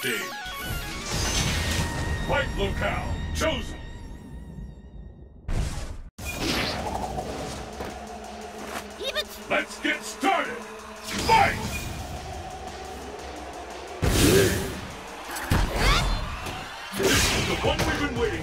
stage. Fight locale chosen. Let's get started. Fight! This is the one we've been waiting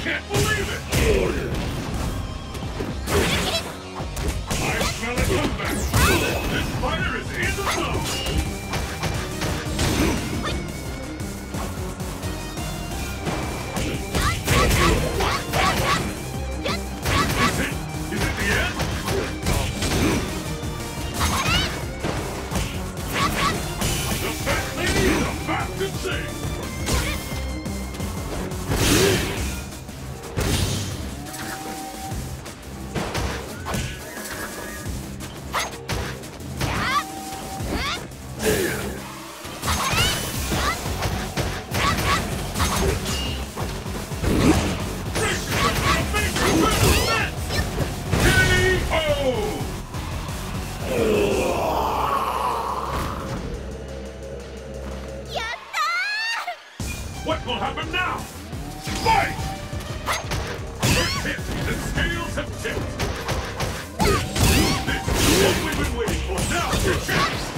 can't believe it! I smell a comeback. This fighter is in the zone. Is it? The end? The sing. What will happen now? Fight! First hit, the scales have tipped. This is what we've been waiting for. Now, your chance!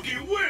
Ibuki wins!